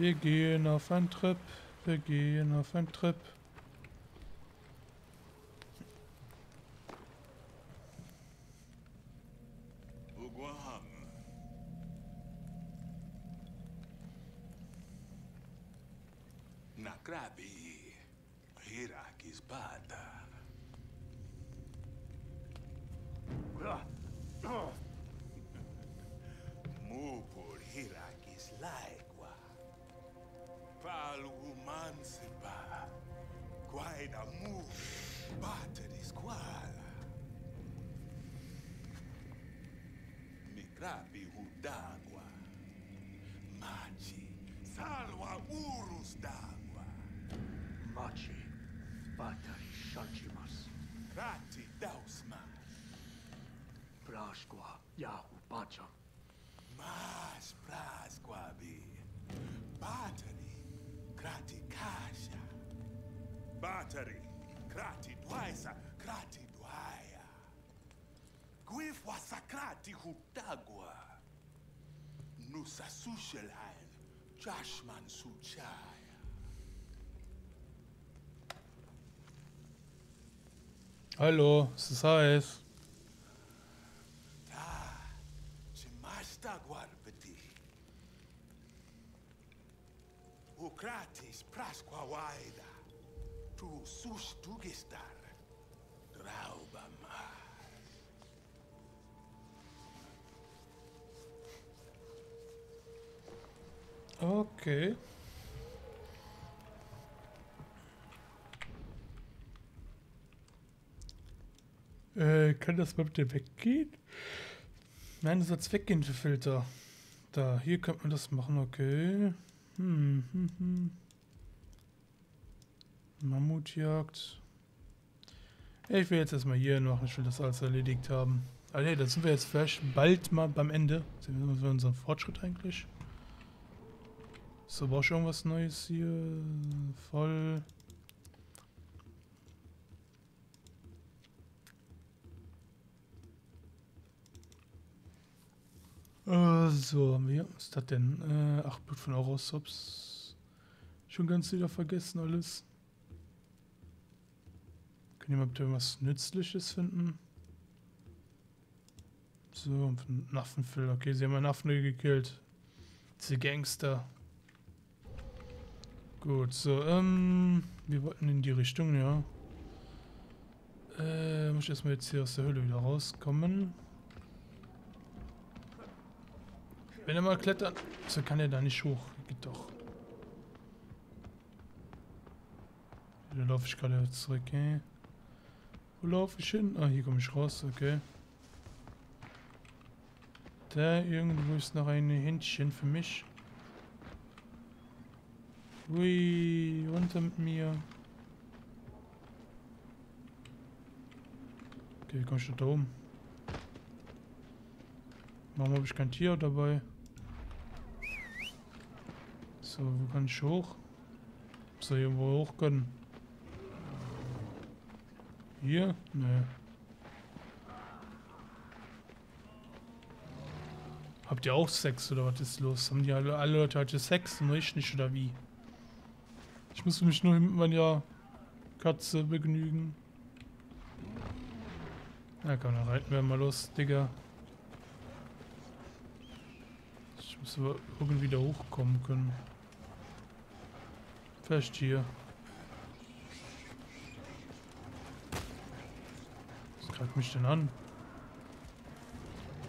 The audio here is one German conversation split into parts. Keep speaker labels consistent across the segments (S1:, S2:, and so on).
S1: Wir gehen auf einen Trip. Wir gehen auf einen Trip.
S2: Nakrabi.
S3: Shanchimas,
S2: Rati dausma.
S3: Brashqua, Yahu Bacham,
S2: Mas prasquabi. Batari. Krati kasha. Batari. Krati dwaisa. Krati dwaya. Guifwa sakrati hudagua. Nusa sushelhain. Jashman suchaya.
S1: Alô,
S2: você sabe isso? Kratis prasqua waida tu sus dugistar, draubam.
S1: Okay. Äh, kann das mal bitte weggehen? Nein, du sollst weggehen für Filter. Da, hier könnte man das machen, okay. Hm, hm, hm. Mammutjagd. Ich will jetzt erstmal hier machen, ich will das alles erledigt haben. Ah ne, da sind wir jetzt vielleicht bald mal beim Ende. Sind wir mit unserem Fortschritt eigentlich? So, brauchst du irgendwas Neues hier? Voll. Äh, so, haben wir. Was ist das denn? Äh, 8 Blut von Eurosubs. Schon ganz wieder vergessen alles. Kann jemand bitte was Nützliches finden? So, Affenfell. Okay, sie haben einen Affen gekillt. Diese Gangster. Gut, so, ähm, wir wollten in die Richtung, ja. Äh, muss ich erstmal jetzt hier aus der Höhle wieder rauskommen. Wenn er mal klettert, so kann er da nicht hoch. Geht doch. Da laufe ich gerade zurück, okay. Wo laufe ich hin? Ah, hier komme ich raus, okay. Da irgendwo ist noch ein Händchen für mich. Ui, runter mit mir. Okay, wie komm ich da oben? Warum habe ich kein Tier dabei? So, wo kann ich hoch? Soll ich irgendwo hoch können? Hier? Nee. Habt ihr auch Sex oder was ist los? Haben die alle, alle Leute heute Sex und ich nicht oder wie? Ich muss mich nur mit meiner Katze begnügen. Na komm, dann reiten wir mal los, Digga. Ich muss aber irgendwie da hochkommen können. Hier. Was greift mich denn an?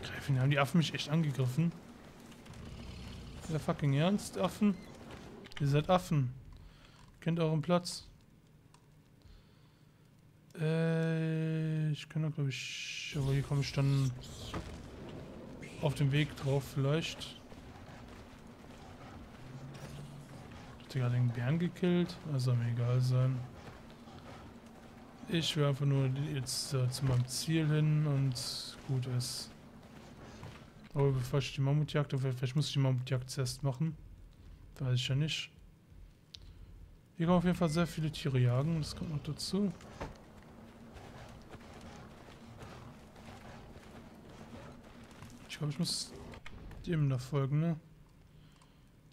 S1: Greifen, haben die Affen mich echt angegriffen? Ist der fucking Ernst, Affen? Ihr seid Affen. Kennt euren Platz. Äh, ich kann da glaube ich... Aber hier komme ich dann auf dem Weg drauf vielleicht. Gerade den Bären gekillt? Also mir egal sein. Ich will einfach nur jetzt äh, zu meinem Ziel hin und gut ist. Aber bevor ich die Mammutjagd, vielleicht muss ich die Mammutjagd zuerst machen. Weiß ich ja nicht. Hier kann man auf jeden Fall sehr viele Tiere jagen, das kommt noch dazu. Ich glaube, ich muss dem da folgen, ne?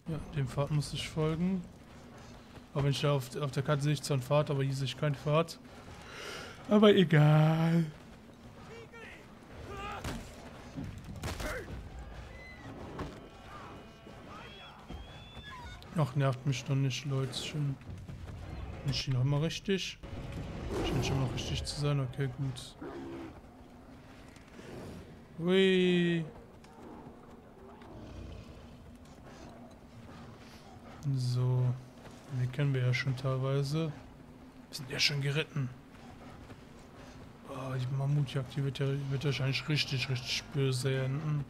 S1: Ja, dem Pfad muss ich folgen. Aber wenn ich da auf, auf der Karte sehe ich zwar einen Pfad, aber hier sehe ich keinen Pfad. Aber egal. Ach, nervt mich doch nicht, Leute. Schön. Bin ich noch immer richtig? Scheint schon mal richtig zu sein. Okay, gut. Hui. So. Die kennen wir ja schon teilweise. Wir sind ja schon geritten. Oh, die Mammutjagd, die wird ja wird wahrscheinlich richtig, richtig böse enden.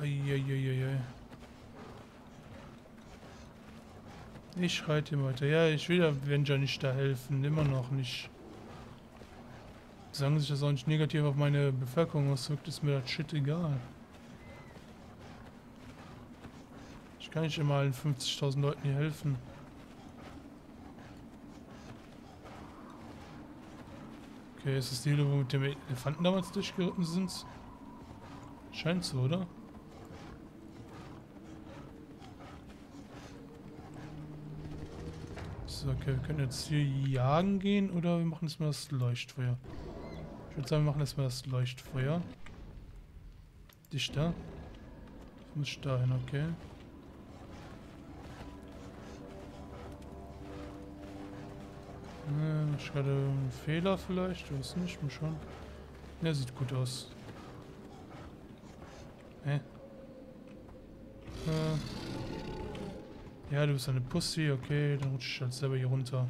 S1: Eieieiei. Ich reite ihm weiter. Ja, ich will Avenger nicht da helfen. Immer noch nicht. Sagen sich das auch nicht negativ auf meine Bevölkerung auswirkt, ist mir das shit egal. Ich kann nicht immer allen 50.000 Leuten hier helfen. Okay, ist das die Höhle, wo mit dem Elefanten damals durchgeritten sind? Scheint so, oder? So, okay, wir können jetzt hier jagen gehen oder wir machen jetzt mal das Leuchtfeuer. Ich würde sagen, wir machen jetzt mal das Leuchtfeuer. Dich da? Ich muss dahin, okay. Ich gerade einen Fehler vielleicht, ich weiß nicht, mal schon. Der sieht gut aus. Hä? Äh. Ja, du bist eine Pussy, okay, dann rutsch ich halt selber hier runter.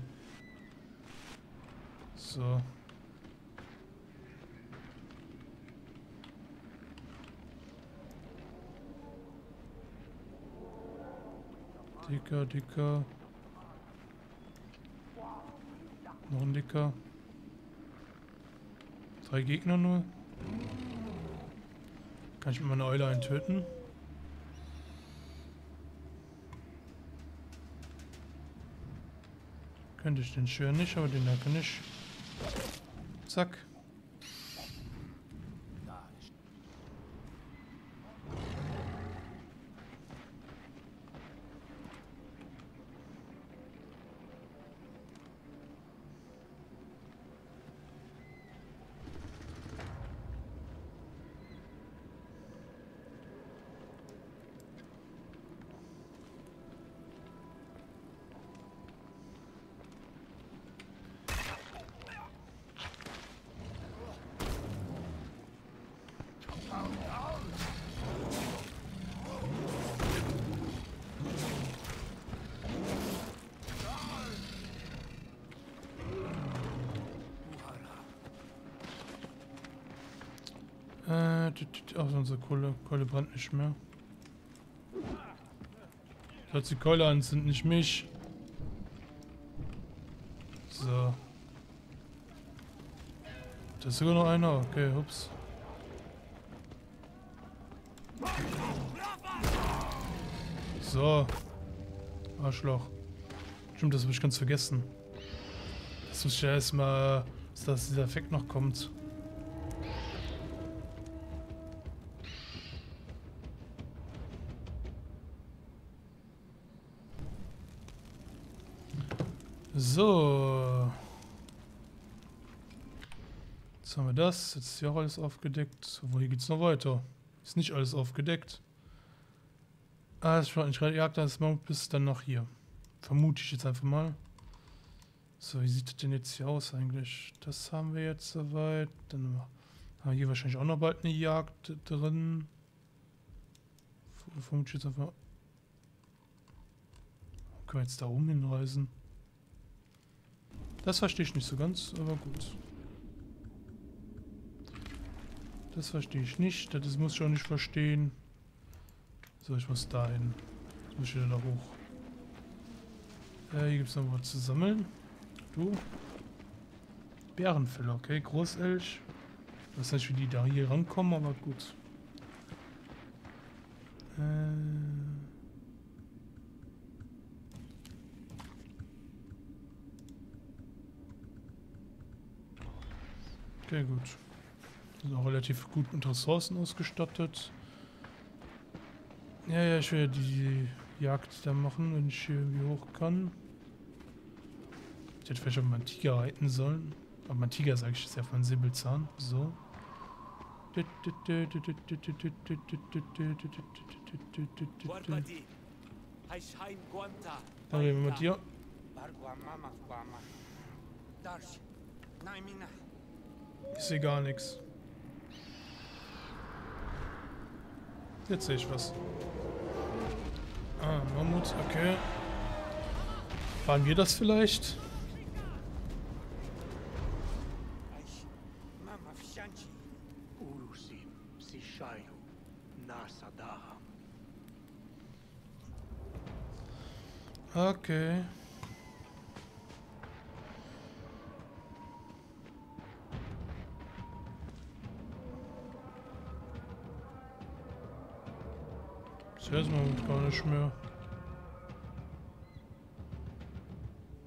S1: So. Dicker, dicker. Noch ein dicker. Drei Gegner nur. Kann ich mit meiner Eule einen töten? Könnte ich den schwören nicht, aber den da kann ich. Zack. Äh, ach, unsere Kohle, Kohle brennt nicht mehr. Hört die Keule sind nicht mich. So. Da ist sogar noch einer. Okay, ups. So. Arschloch. Stimmt, das habe ich ganz vergessen. Das muss ich ja erstmal, dass dieser Effekt noch kommt. So. Jetzt haben wir das. Jetzt ist hier auch alles aufgedeckt. Wo hier geht's noch weiter? Ist nicht alles aufgedeckt. Ah, das war nicht gerade Jagd, das Mammut bis dann noch hier. Vermute ich jetzt einfach mal. So, wie sieht das denn jetzt hier aus eigentlich? Das haben wir jetzt soweit. Dann haben wir hier wahrscheinlich auch noch bald eine Jagd drin. Vermute ich jetzt einfach. Können wir jetzt da oben hinreisen? Das verstehe ich nicht so ganz, aber gut. Das verstehe ich nicht. Das muss ich auch nicht verstehen. So, ich muss dahin. Jetzt muss ich wieder da hoch. Äh, hier gibt es noch was zu sammeln. Du? Bärenfälle, okay. Großelch. Ich weiß nicht, wie die da hier rankommen, aber gut. Äh... Okay, gut. Sind auch relativ gut mit Ressourcen ausgestattet. Ja, ja, ich will die Jagd da machen, wenn ich hier irgendwie hoch kann. Ich hätte vielleicht auch mal einen Tiger reiten sollen. Aber mein Tiger, sage ich, ist ja von Säbelzahn. So. Dann reden wir mit dir. Ich sehe gar nichts. Jetzt sehe ich was. Ah, Mammut, okay. Waren wir das vielleicht? Okay. Das Mammut gar nicht mehr.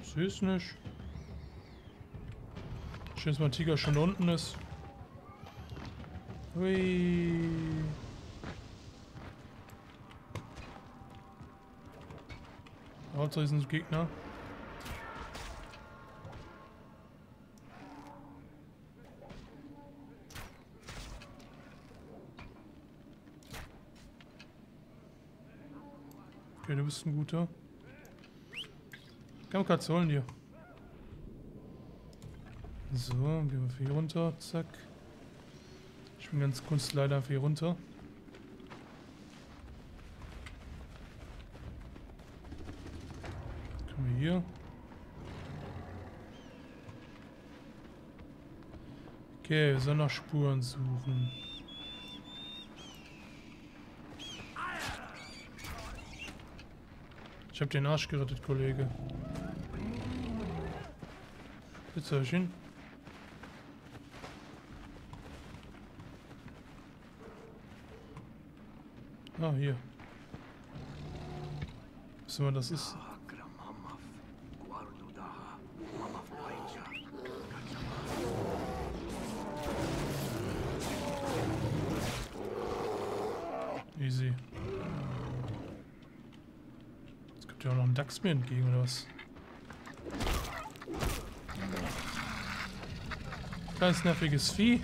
S1: Süß nicht. Schön, dass mein Tiger schon unten ist. Hui. Hauptsache sind Gegner. Okay, du bist ein guter. Kamikaze holen dir. So, gehen wir hier runter. Zack. Ich bin ganz kurz leider hier runter. Können wir hier. Okay, wir sollen nach Spuren suchen. Ich hab den Arsch gerettet, Kollege. Bitzerchen. Ah, hier. Wissen wir, das ist. Easy. Ja auch noch ein Dachs mir entgegen, oder was? Kleines nerviges Vieh.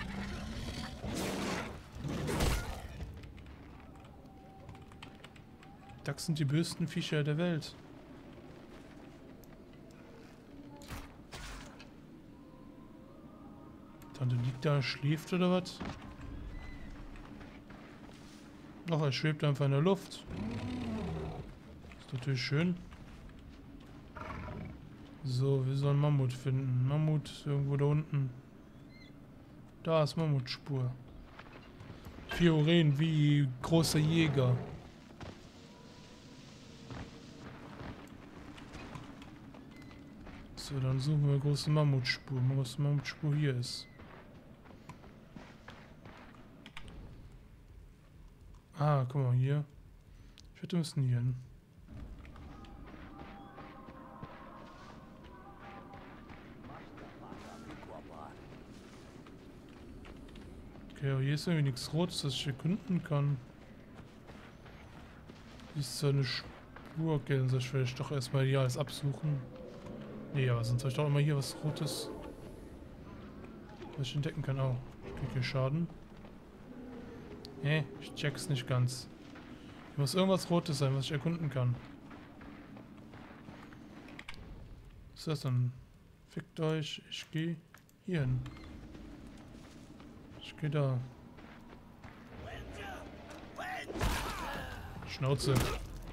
S1: Dachs sind die bösesten Viecher der Welt. Tante liegt da, schläft oder was? Ach, er schwebt einfach in der Luft. Natürlich schön. So, wir sollen Mammut finden. Mammut ist irgendwo da unten. Da ist Mammutspur. Fioren wie großer Jäger. So, dann suchen wir große Mammutspur. Große Mammutspur hier ist. Ah, guck mal hier. Ich wir müssen hier hin. Okay, aber hier ist irgendwie nichts Rotes, das ich erkunden kann. Hier ist so eine Spur. Okay, dann soll ich vielleicht doch erstmal hier alles absuchen. Nee, aber sonst habe ich doch immer hier was Rotes. Was ich entdecken kann. Oh, krieg hier Schaden. Nee, ich check's nicht ganz. Hier muss irgendwas Rotes sein, was ich erkunden kann. Was ist das dann? Fickt euch, ich gehe hier hin. Gehe da. Schnauze.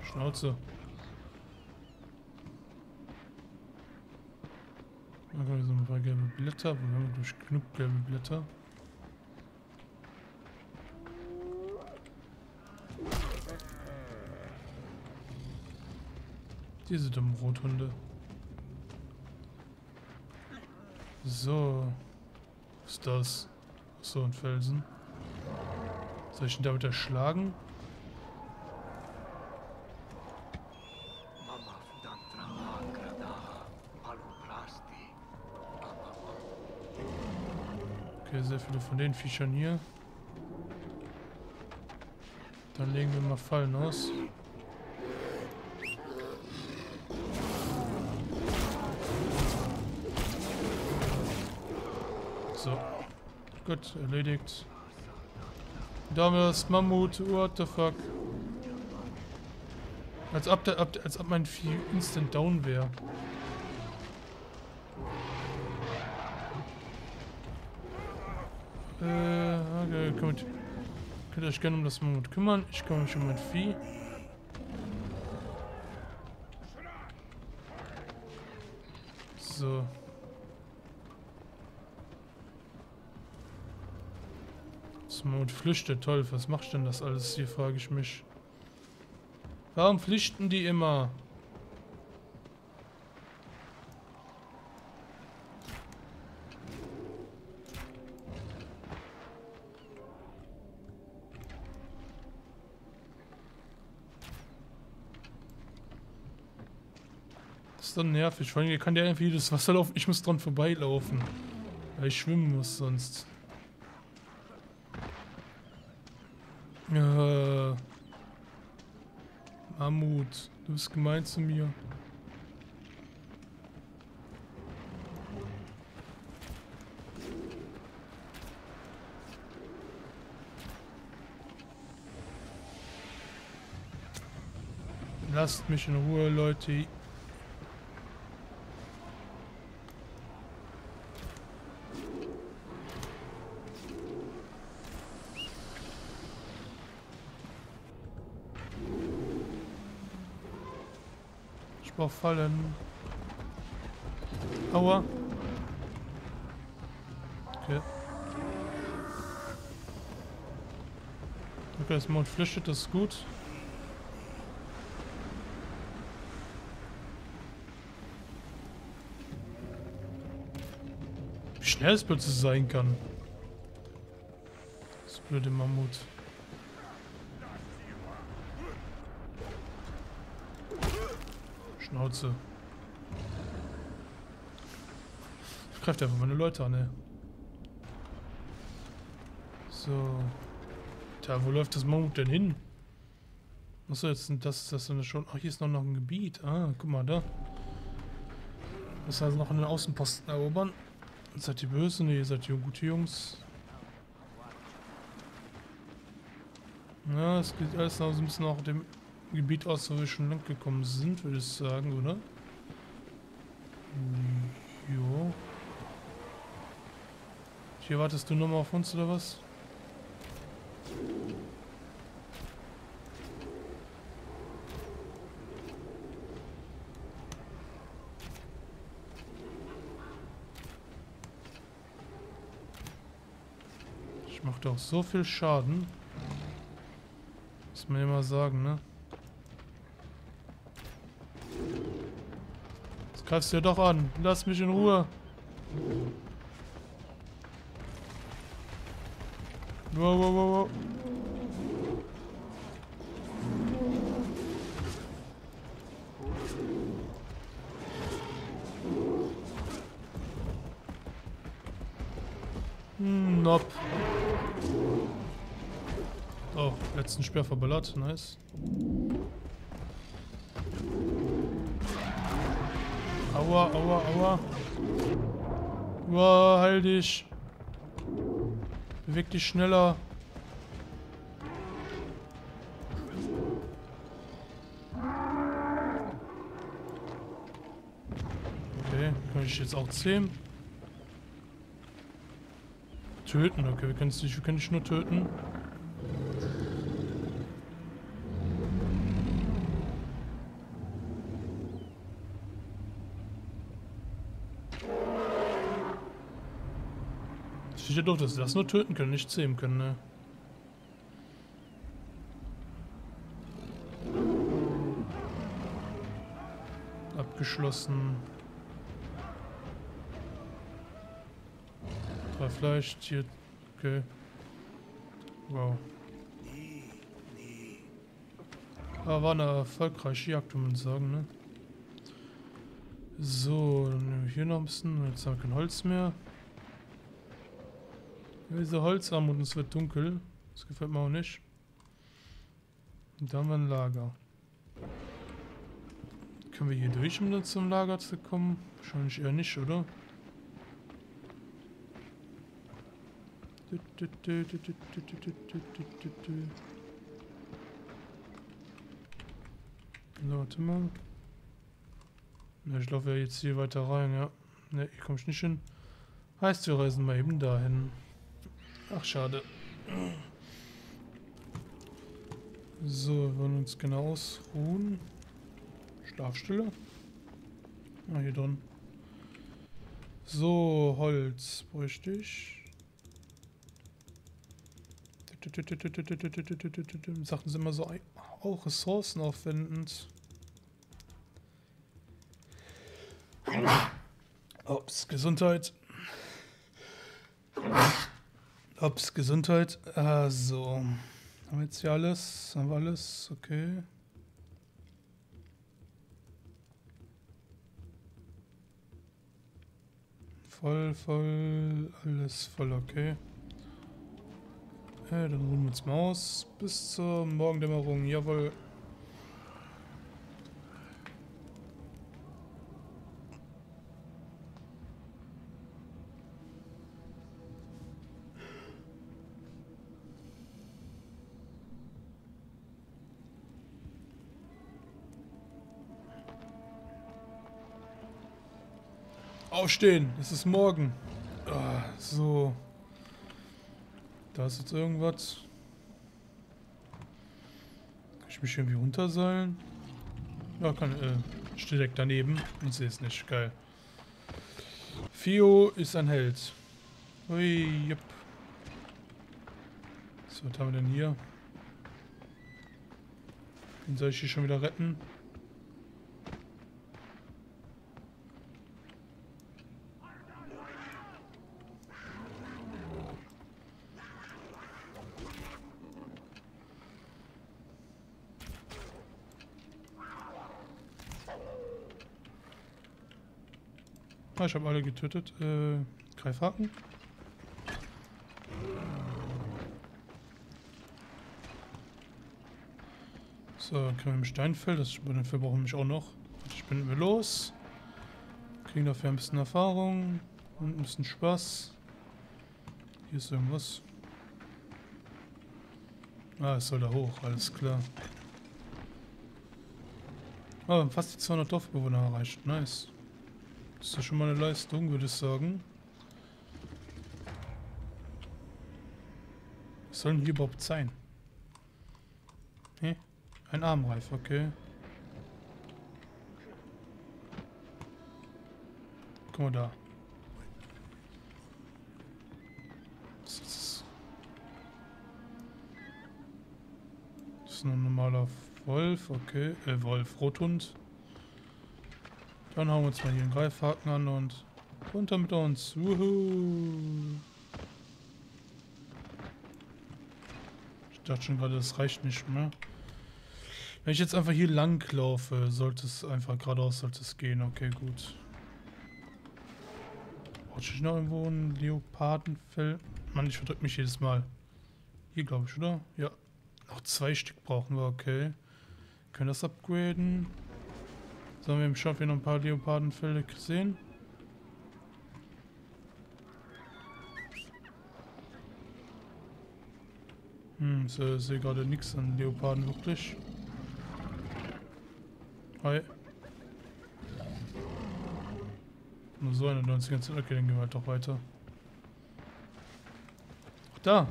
S1: Schnauze. Dann haben wir so ein paar gelbe Blätter. Wir haben durch genug gelbe Blätter. Diese dummen Rothunde. So. Was ist das? So, ein Felsen. Soll ich ihn damit erschlagen? Okay, sehr viele von den Viechern hier. Dann legen wir mal Fallen aus. Gut, erledigt. Damals Mammut, what the fuck. Als ob, der, als ob mein Vieh instant down wäre. Äh, okay, gut. Könnt ihr euch gerne um das Mammut kümmern. Ich kümmere mich um mein Vieh. So. Mammut flüchtet. Toll, was macht denn das alles hier, frage ich mich. Warum flüchten die immer? Das ist dann nervig. Vor allem kann der irgendwie das Wasser laufen. Ich muss dran vorbeilaufen. Weil ich schwimmen muss sonst. Ja. Mammut, du bist gemein zu mir. Lasst mich in Ruhe, Leute. Ich brauch Fallen. Aua. Okay. Okay, das flüchtet, das ist gut. Wie schnell es plötzlich sein kann. Das blöde Mammut. Schnauze. Greift einfach meine Leute an, ey. So. Tja, wo läuft das Mammut denn hin? Achso, jetzt sind das, das sind schon. Ach, hier ist noch, noch ein Gebiet. Ah, guck mal da. Das heißt noch einen Außenposten erobern. Seid ihr böse? Ne, seid ihr gute Jungs. Ja, es geht alles noch so ein bisschen nach dem Gebiet aus, wo wir schon lang gekommen sind, würde ich sagen, oder? Hm, Jo. Hier wartest du nochmal auf uns, oder was? Ich mache doch so viel Schaden. Muss man mal sagen, ne? Greifst ja doch an. Lass mich in Ruhe. Wow, wow, wow, wow. Hm, Nope. Oh, letzten Speer verballert. Nice. Aua, aua, aua. Uah, heil dich. Beweg dich schneller. Okay, kann ich jetzt auch zähmen? Töten, okay, wir können nicht nur töten. Steht ja doch, dass sie das nur töten können, nicht zähmen können, ne? Abgeschlossen. Drei Fleisch, Tier. Okay. Wow. Ah, war eine erfolgreiche Jagd, kann man sagen, ne? So, dann nehmen wir hier noch ein bisschen. Jetzt haben wir kein Holz mehr. Ja, diese Holzarm und es wird dunkel. Das gefällt mir auch nicht. Und da haben wir ein Lager. Können wir hier durch, um dann zum Lager zu kommen? Wahrscheinlich eher nicht, oder? So, warte mal. Na, ich laufe ja jetzt hier weiter rein, ja. Ne, hier komme ich nicht hin. Heißt, wir reisen mal eben dahin. Ach, schade. So, wir wollen uns genau ausruhen. Schlafstille. Ah, hier drin. So, Holz bräuchte ich. Sachen sind immer so auch ressourcenaufwendend. Ups, Gesundheit. Ups, Gesundheit. Ah, so. Haben wir jetzt hier alles? Haben wir alles? Okay. Voll, voll, alles voll okay. Ja, dann ruhen wir uns mal aus. Bis zur Morgendämmerung, jawohl. Aufstehen, es ist morgen. Ah, so. Da ist jetzt irgendwas. Kann ich mich irgendwie runterseilen? Ja, kann, äh, steht direkt daneben und sehe es nicht. Geil. Fio ist ein Held. Ui, jupp. So, was haben wir denn hier? Wen soll ich hier schon wieder retten? Ich habe alle getötet. Äh, Greifhaken. So, kriegen wir ein Steinfell. Das dafür brauchen wir mich auch noch. Ich bin wir los. Kriegen dafür ein bisschen Erfahrung und ein bisschen Spaß. Hier ist irgendwas. Ah, es soll da hoch, alles klar. Ah, wir haben fast die 200 Dorfbewohner erreicht. Nice. Das ist ja schon mal eine Leistung, würde ich sagen. Was soll denn hier überhaupt sein? Hä? Ein Armreif, okay. Guck mal da. Das ist, das ist ein normaler Wolf, okay. Äh, Wolf, Rothund. Dann hauen wir uns mal hier einen Greifhaken an und runter mit uns. Wuhu. Ich dachte schon gerade, das reicht nicht mehr. Wenn ich jetzt einfach hier lang laufe, sollte es einfach geradeaus sollte es gehen. Okay, gut. Brauche ich noch irgendwo ein Leopardenfell? Mann, ich verdrück mich jedes Mal. Hier, glaube ich, oder? Ja. Noch zwei Stück brauchen wir, okay. Können das upgraden. So, wir haben schon hier noch ein paar Leopardenfälle gesehen. Hm, ich sehe seh gerade nichts an Leoparden wirklich. Hi. Nur so eine 90 ganze Okay, dann gehen wir halt doch weiter. Ach, da.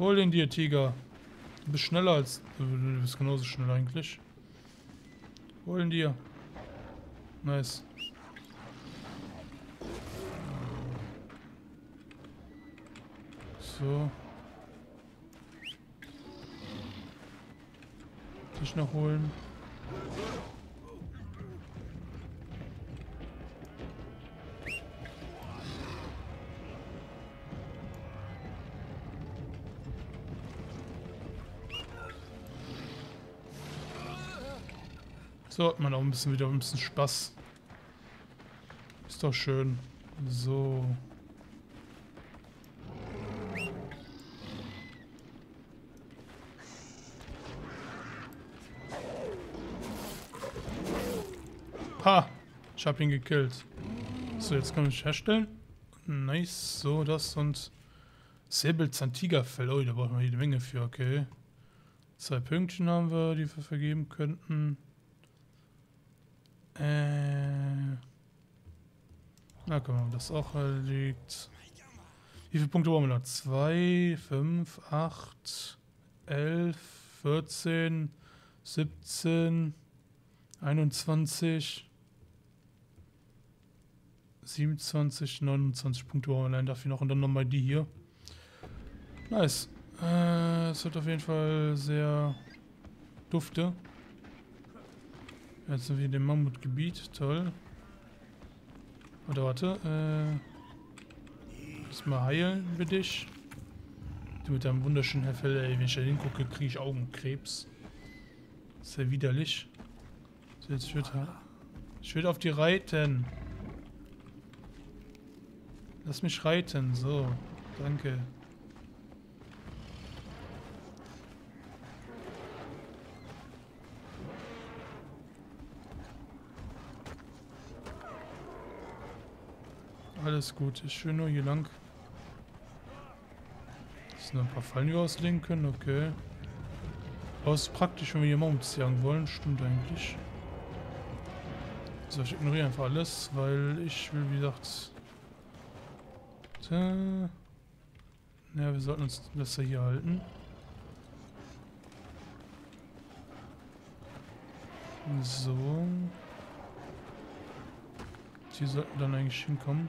S1: Hol den dir, Tiger. Du bist schneller als... Du bist genauso schnell eigentlich. Hol ihn dir. Nice. So. Dich noch holen. So hat man auch ein bisschen wieder ein bisschen Spaß. Ist doch schön. So. Ha! Ich hab ihn gekillt. So, jetzt kann ich herstellen. Nice. So, das und Säbelzahntigerfell. Oh, da brauchen wir jede Menge für, okay. Zwei Pünktchen haben wir, die wir vergeben könnten. Äh. Na, guck mal, das auch erledigt. Wie viele Punkte brauchen wir noch? 2, 5, 8, 11, 14, 17, 21, 27, 29 Punkte brauchen wir allein dafür noch. Und dann nochmal die hier. Nice. Äh, es wird auf jeden Fall sehr dufte. Jetzt sind wir in dem Mammutgebiet. Toll. Oder warte. Äh, erstmal heilen wir dich. Du mit deinem wunderschönen Herr ey, wenn ich da hingucke, kriege ich Augenkrebs. Sehr widerlich. So, jetzt wird ich will auf die reiten. Lass mich reiten. So, danke. Alles gut, ich will nur hier lang. Das sind ein paar Fallen, die wir auslegen können, okay. Aber es ist praktisch, wenn wir hier Mammuts jagen wollen, stimmt eigentlich. So, ich ignoriere einfach alles, weil ich will, wie gesagt... Tja, ja, wir sollten uns besser hier halten. So. Die sollten dann eigentlich hinkommen.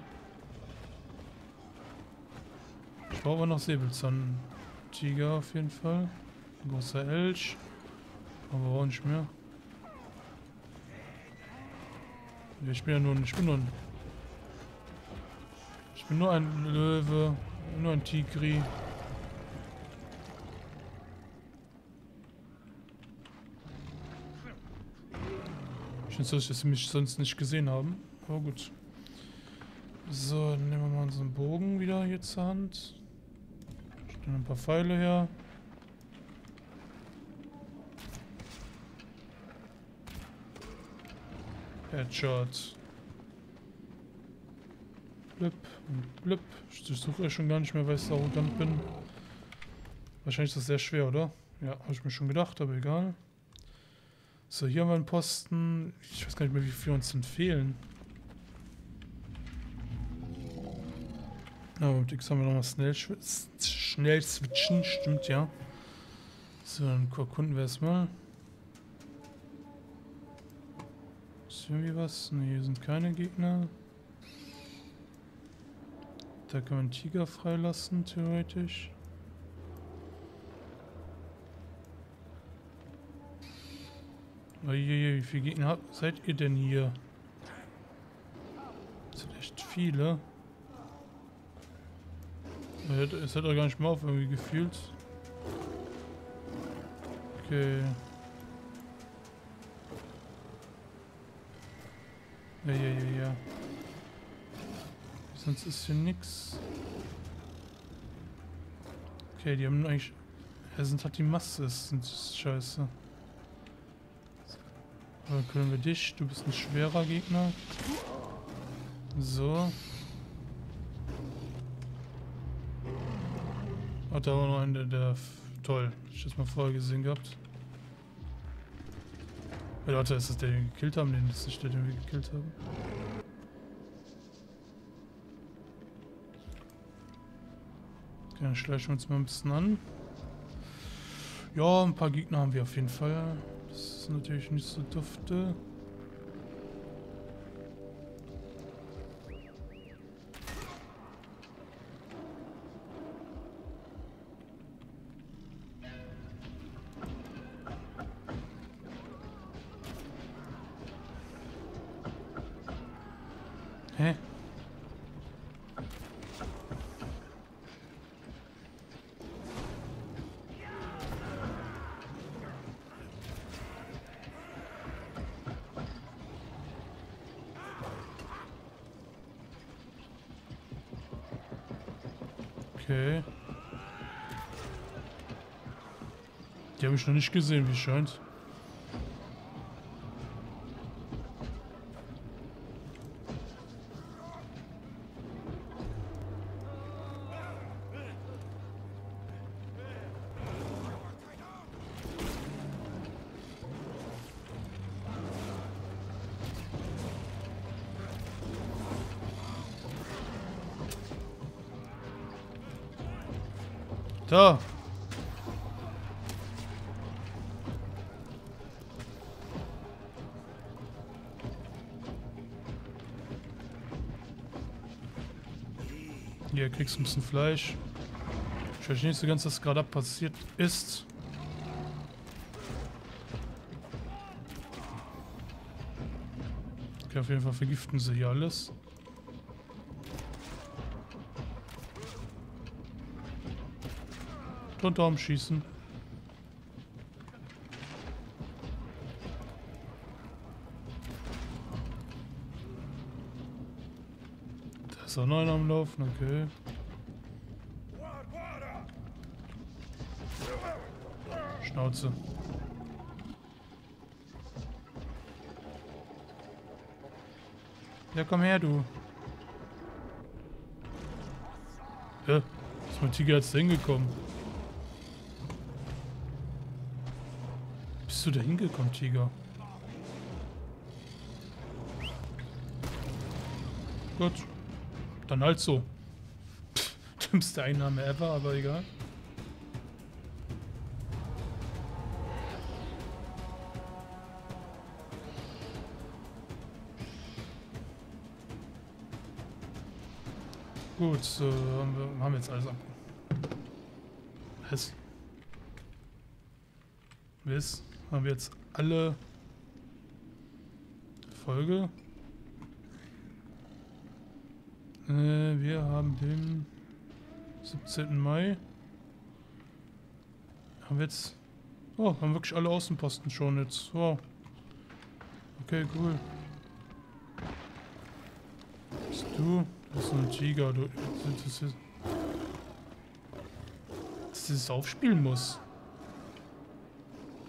S1: Ich brauche noch Säbelzahn-Tiger auf jeden Fall. Ein großer Elch. Aber auch nicht mehr. Ich bin ja nur, ich bin nur ein, ich bin nur ein Löwe, nur ein Tigri. Ich finde dass sie mich sonst nicht gesehen haben. Aber gut. So, dann nehmen wir mal unseren Bogen wieder hier zur Hand. Stellen ein paar Pfeile her. Headshot. Blip und blip. Ich suche ja schon gar nicht mehr, weil ich so arrogant bin. Wahrscheinlich ist das sehr schwer, oder? Ja, habe ich mir schon gedacht, aber egal. So, hier haben wir einen Posten. Ich weiß gar nicht mehr, wie viel uns denn fehlen. Na, und X haben wir nochmal schnell, schnell switchen, stimmt ja. So, dann erkunden wir erstmal. Ist irgendwie was? Ne, hier sind keine Gegner. Da kann man Tiger freilassen, theoretisch. Oje, wie viele Gegner seid ihr denn hier? Das sind echt viele. Es hat doch gar nicht mehr auf irgendwie gefühlt. Okay. Ja, ja, ja, ja. Sonst ist hier nix. Okay, die haben eigentlich... Ja, sind halt die Masse, das sind scheiße. Dann können wir dich, du bist ein schwerer Gegner. So. Hat da auch noch einen, der, der toll. Ich das mal vorher gesehen gehabt. Ja, warte, ist das der, den wir gekillt haben? Den ist nicht der, den wir gekillt haben. Okay, dann schleichen wir uns mal ein bisschen an. Ja, ein paar Gegner haben wir auf jeden Fall. Das ist natürlich nicht so dufte. ich noch nicht gesehen, wie es scheint. So, Hier kriegst du ein bisschen Fleisch. Ich verstehe nicht so ganz, was gerade passiert ist. Okay, auf jeden Fall vergiften sie hier alles. Drunter umschießen. Da ist auch noch am Laufen, okay. Schnauze. Ja, komm her, du. Ja, ist mein Tiger jetzt hingekommen? Bist du da hingekommen, Tiger? Gut. Dann halt so. Pff, dümmste Einnahme ever, aber egal. Gut, so haben wir, haben jetzt alles ab. Was? Was? Haben wir jetzt alle Folge? Äh, wir haben den 17. Mai. Haben wir jetzt... Oh, haben wirklich alle Außenposten schon jetzt. Wow. Okay, cool. Bist du? Das ist ein Tiger. Du, das ist, dass dieses aufspielen muss.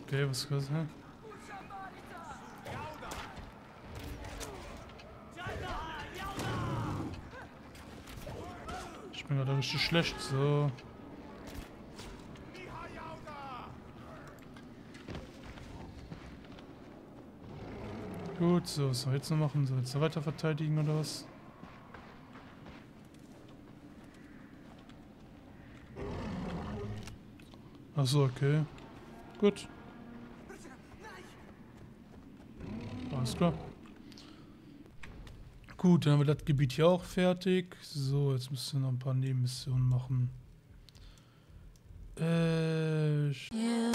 S1: Okay, was was? Hä? Bin gerade richtig schlecht. So. Gut, so, was soll jetzt noch machen? Soll jetzt noch weiter verteidigen oder was? Achso, okay. Gut. Alles klar. Gut, dann haben wir das Gebiet hier auch fertig. So, jetzt müssen wir noch ein paar Nebenmissionen machen. Äh... Yeah.